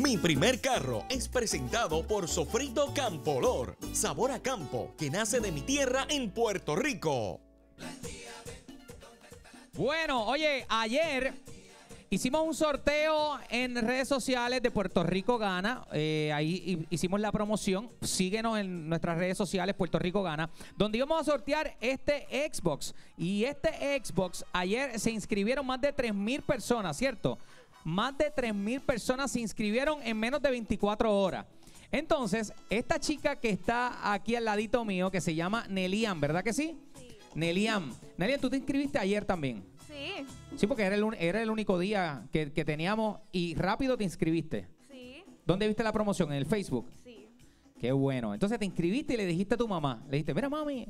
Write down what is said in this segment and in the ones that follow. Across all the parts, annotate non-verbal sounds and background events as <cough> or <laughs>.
Mi primer carro es presentado por Sofrito Campolor. Sabor a campo que nace de mi tierra en Puerto Rico. Bueno, oye, ayer hicimos un sorteo en redes sociales de Puerto Rico Gana. Eh, ahí hicimos la promoción. Síguenos en nuestras redes sociales, Puerto Rico Gana, donde íbamos a sortear este Xbox. Y este Xbox, ayer se inscribieron más de 3.000 personas, ¿cierto? Más de 3.000 personas se inscribieron en menos de 24 horas. Entonces, esta chica que está aquí al ladito mío, que se llama Nelian, ¿verdad que sí? Nelian. Nelian, tú te inscribiste ayer también. Sí. Sí, porque era el, era el único día que, que teníamos y rápido te inscribiste. Sí. ¿Dónde viste la promoción? En el Facebook. Sí. Qué bueno. Entonces te inscribiste y le dijiste a tu mamá. Le dijiste, mira mami.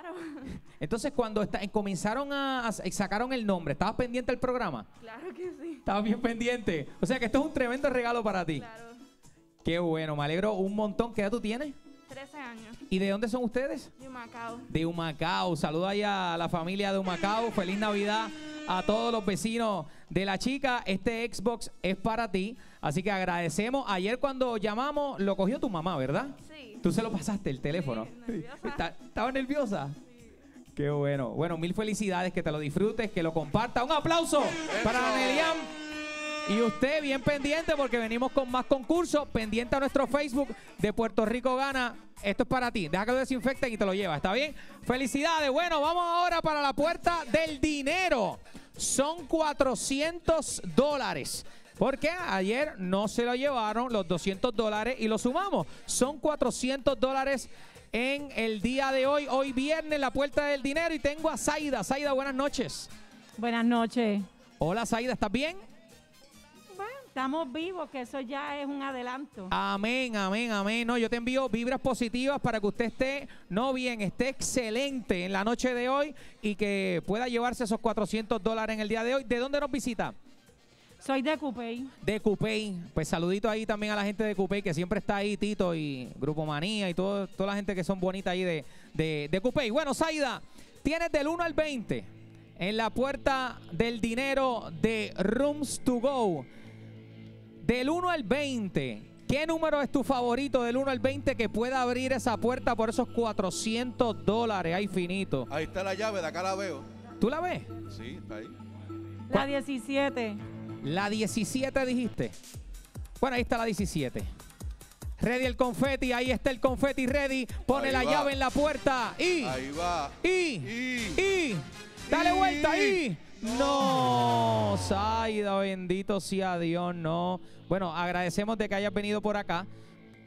Claro. <laughs> Entonces cuando esta- comenzaron a, a- sacaron el nombre, ¿estabas pendiente del programa? Claro que sí. Estabas bien pendiente. O sea que esto es un tremendo regalo para ti. Claro. Qué bueno, me alegro un montón. ¿Qué edad tú tienes? 13 años. ¿Y de dónde son ustedes? De Macao. de Humacao. Saluda ahí a la familia de Humacao. Feliz Navidad a todos los vecinos de la chica. Este Xbox es para ti. Así que agradecemos. Ayer cuando llamamos, lo cogió tu mamá, ¿verdad? Sí. Tú se lo pasaste el teléfono. Sí, nerviosa. Está- ¿Estaba nerviosa? Qué bueno. Bueno, mil felicidades, que te lo disfrutes, que lo compartas. Un aplauso para Nelian. Y usted bien pendiente porque venimos con más concursos. Pendiente a nuestro Facebook de Puerto Rico Gana. Esto es para ti. Deja que lo desinfecten y te lo llevas. ¿Está bien? Felicidades. Bueno, vamos ahora para la puerta del dinero. Son 400 dólares. Porque ayer no se lo llevaron los 200 dólares y lo sumamos. Son 400 dólares en el día de hoy. Hoy viernes, la puerta del dinero. Y tengo a Zaida. Zaida, buenas noches. Buenas noches. Hola, Zaida, ¿estás bien? Bueno, estamos vivos, que eso ya es un adelanto. Amén, amén, amén. No, yo te envío vibras positivas para que usted esté, no bien, esté excelente en la noche de hoy y que pueda llevarse esos 400 dólares en el día de hoy. ¿De dónde nos visita? Soy de Cupey. De Cupey. Pues saludito ahí también a la gente de Cupey que siempre está ahí, Tito y Grupo Manía y todo, toda la gente que son bonitas ahí de, de, de Cupey. Bueno, Saida, tienes del 1 al 20 en la puerta del dinero de Rooms to Go. Del 1 al 20, ¿qué número es tu favorito del 1 al 20 que pueda abrir esa puerta por esos 400 dólares? Ay, finito. Ahí está la llave, de acá la veo. ¿Tú la ves? Sí, está ahí. La 17. La 17 dijiste. Bueno, ahí está la 17. Ready el confeti, ahí está el confeti ready. Pone Ahí la va. llave en la puerta y Ahí va. y Y. y dale Y. vuelta y no, Saida, bendito sea Dios, no. Bueno, agradecemos de que hayas venido por acá.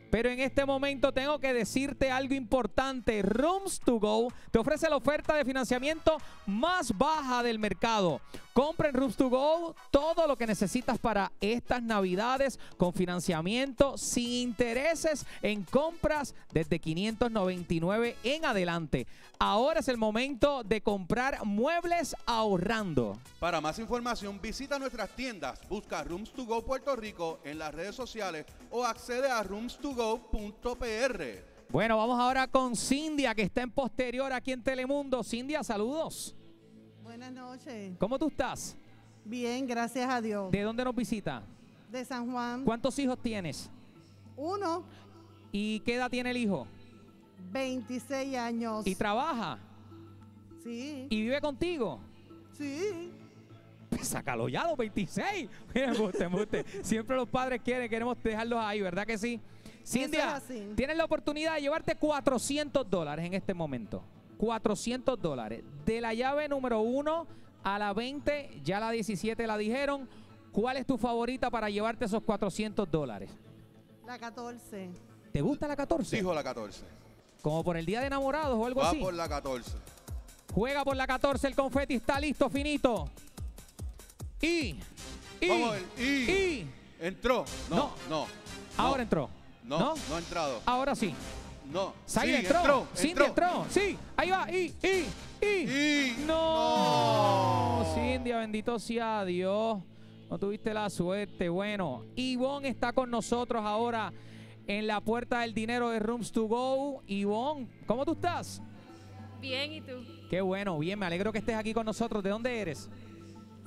Pero en este momento tengo que decirte algo importante. Rooms to Go te ofrece la oferta de financiamiento más baja del mercado. Compra en Rooms to Go todo lo que necesitas para estas navidades con financiamiento sin intereses en compras desde 599 en adelante. Ahora es el momento de comprar muebles ahorrando. Para más información, visita nuestras tiendas, busca Rooms to Go Puerto Rico en las redes sociales o accede a roomstogo.pr. Bueno, vamos ahora con Cindia, que está en posterior aquí en Telemundo. Cindia, saludos. Buenas noches. ¿Cómo tú estás? Bien, gracias a Dios. ¿De dónde nos visita? De San Juan. ¿Cuántos hijos tienes? Uno, ¿Y qué edad tiene el hijo? 26 años. ¿Y trabaja? Sí, ¿Y vive contigo? sí. Pues <laughs> sácalo ya, los 26. Mira, embuste. Siempre los padres quieren, queremos dejarlos ahí, ¿verdad que sí? Así. tienes la oportunidad de llevarte 400 dólares en este momento. 400 dólares. De la llave número 1 a la 20, ya la 17 la dijeron. ¿Cuál es tu favorita para llevarte esos 400 dólares? La 14. ¿Te gusta la 14? Dijo la 14. Como por el día de enamorados o algo Va así. por la 14. Juega por la 14, el confeti está listo, finito. Y, y, Vamos. Y. y, Entró. No, No. no. ahora entró. No, ¿No? no, ha entrado. Ahora sí. No. Saida Sí, entró. Cindy entró. Sí, ahí va. Y, y, y. Y. No. Cindy, bendito sea Dios. No tuviste la suerte. Bueno, Ivonne está con nosotros ahora en la puerta del dinero de Rooms to Go. Ivonne, ¿cómo tú estás? Bien, ¿y tú? Qué bueno, bien, me alegro que estés aquí con nosotros. ¿De dónde eres?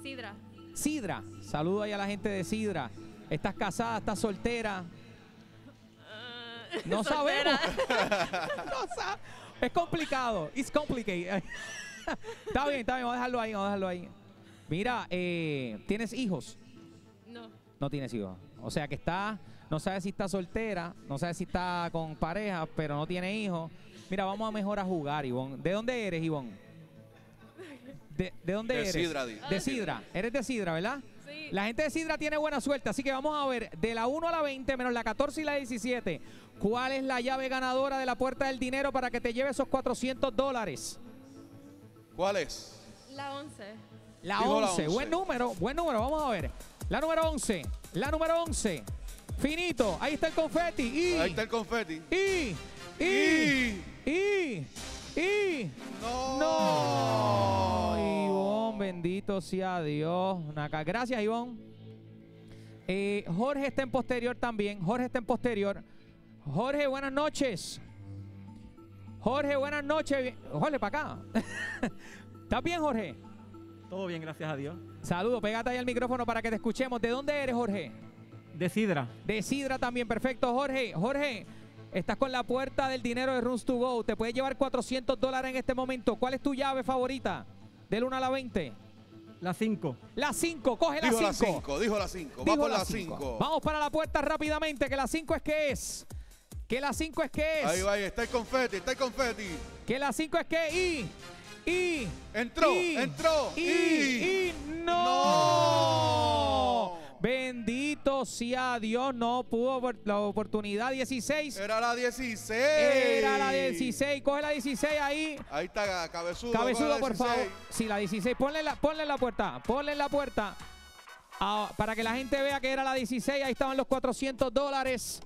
Sidra. Sidra. Saludo ahí a la gente de Sidra. ¿Estás casada? ¿Estás soltera? <laughs> No sabemos. <laughs> No sa- es complicado. It's complicated. <laughs> está bien, está bien. Vamos a dejarlo ahí, vamos a dejarlo ahí. Mira, eh, ¿tienes hijos? No. No tienes hijos. O sea que está, no sabes si está soltera, no sabes si está con pareja, pero no tiene hijos. Mira, vamos a mejor a jugar, Ivonne. ¿De dónde eres, Ivonne? ¿De, de dónde De eres? Sidra. De Sidra. Eres de Sidra, ¿verdad? Sí. La gente de Sidra tiene buena suerte, así que vamos a ver de la 1 a la 20 menos la 14 y la 17. ¿Cuál es la llave ganadora de la puerta del dinero para que te lleve esos 400 dólares? ¿Cuál es? La 11. La Dijo 11. la Buen 11. número, buen número. Vamos a ver. La número 11. La número 11. Finito. Ahí está el confeti. Y, Ahí está el confeti. y, y, Y- y, y. No. No, Ivonne, bendito sea Dios. Naca- Gracias, Ivonne. Eh, Jorge está en posterior también. Jorge está en posterior. Jorge, buenas noches. Jorge, buenas noches. Jorge, para acá. <laughs> ¿Estás bien, Jorge? Todo bien, gracias a Dios. Saludos, pégate ahí al micrófono para que te escuchemos. ¿De dónde eres, Jorge? De Sidra. De Sidra también, perfecto, Jorge. Jorge, estás con la puerta del dinero de Runs to Go. Te puedes llevar 400 dólares en este momento. ¿Cuál es tu llave favorita? Del 1 a la 20. La 5. La 5, coge la Dijo la 5. 5, dijo la 5. Va Dijo por la la cinco. 5. Vamos para la puerta rápidamente, que la 5 es que es. Que la 5 es que es. Ahí va, ahí está el confeti, está el confeti. Que la 5 es que y. Y. Entró, y, entró, Y. y- y no. No. Bendito sea Dios, no pudo la oportunidad 16. Era la 16. Era la 16. Coge la 16 ahí. Ahí está, cabezudo. Cabezudo, por favor. 16. Sí, la 16. Ponle en la, ponle en la puerta. Ponle en la puerta. Ah, para que la gente vea que era la 16. Ahí estaban los 400 dólares.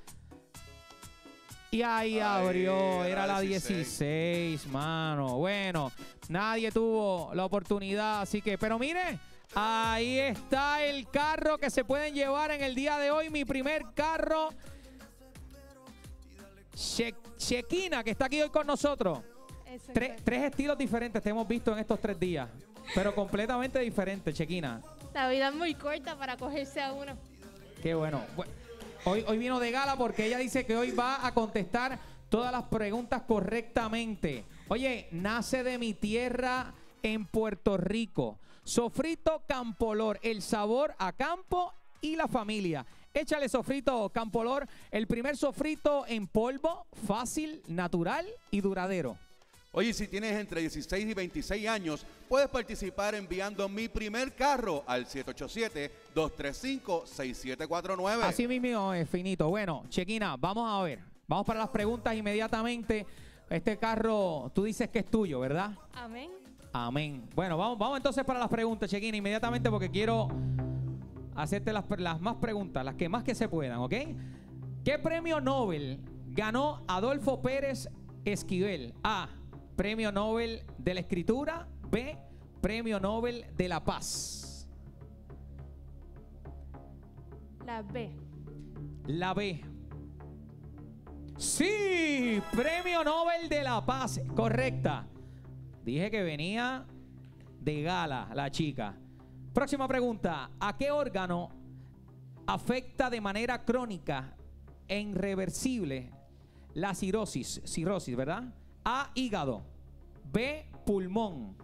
Y ahí abrió. era Era la 16. 16, mano. Bueno, nadie tuvo la oportunidad. Así que, pero mire. Ahí está el carro que se pueden llevar en el día de hoy. Mi primer carro. Che- Chequina, que está aquí hoy con nosotros. Tres, estilos diferentes te hemos visto en estos tres días, pero completamente diferentes, Chequina. La vida es muy corta para cogerse a uno. Qué bueno. Bu- Hoy, hoy vino de gala porque ella dice que hoy va a contestar todas las preguntas correctamente. Oye, nace de mi tierra en Puerto Rico. Sofrito Campolor, el sabor a campo y la familia. Échale sofrito Campolor, el primer sofrito en polvo, fácil, natural y duradero. Oye, si tienes entre 16 y 26 años, puedes participar enviando mi primer carro al 787-235-6749. Así mismo es, finito. Bueno, Chequina, vamos a ver. Vamos para las preguntas inmediatamente. Este carro, tú dices que es tuyo, ¿verdad? Amén. Amén. Bueno, vamos, vamos entonces para las preguntas, Chequina, inmediatamente porque quiero hacerte las, las más preguntas, las que más que se puedan, ¿ok? ¿Qué premio Nobel ganó Adolfo Pérez Esquivel? A. Premio Nobel de la Escritura. B. Premio Nobel de la Paz. La B. La B. Sí, Premio Nobel de la Paz. Correcta. Dije que venía de gala la chica. Próxima pregunta. ¿A qué órgano afecta de manera crónica e irreversible la cirrosis? Cirrosis, ¿verdad? A, hígado. B, pulmón.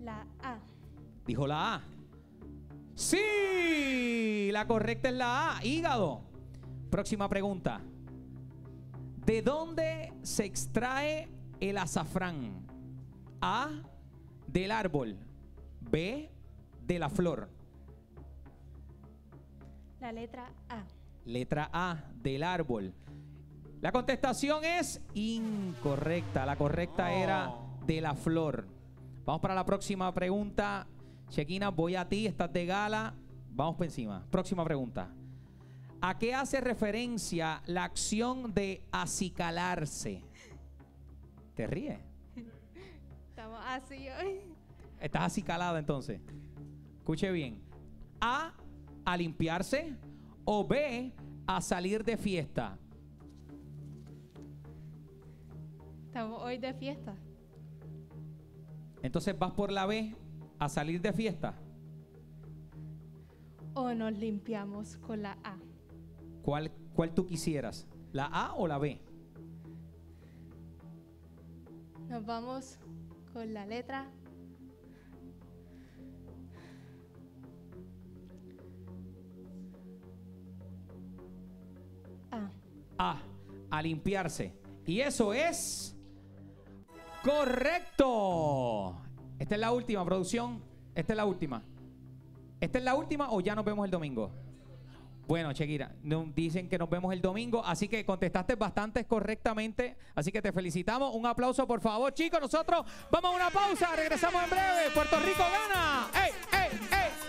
La A. Dijo la A. Sí, la correcta es la A, hígado. Próxima pregunta. ¿De dónde se extrae el azafrán? A, del árbol. B, de la flor. La letra A. Letra A, del árbol. La contestación es incorrecta. La correcta era de la flor. Vamos para la próxima pregunta. Chequina, voy a ti, estás de gala. Vamos por encima. Próxima pregunta. ¿A qué hace referencia la acción de acicalarse? ¿Te ríes? Estamos así hoy. Estás acicalada entonces. Escuche bien. A, a limpiarse. O B, a salir de fiesta. Estamos hoy de fiesta. Entonces vas por la B a salir de fiesta. o nos limpiamos con la A? ¿Cuál, ¿Cuál tú quisieras? ¿La A o la B? Nos vamos con la letra A. A. A limpiarse. Y eso es correcto. Esta es la última producción. Esta es la última. ¿Esta es la última o ya nos vemos el domingo? Bueno, Chequira, no- dicen que nos vemos el domingo, así que contestaste bastante correctamente, así que te felicitamos. Un aplauso, por favor, chicos. Nosotros vamos a una pausa, regresamos en breve. Puerto Rico gana. ¡Ey, ey, ey!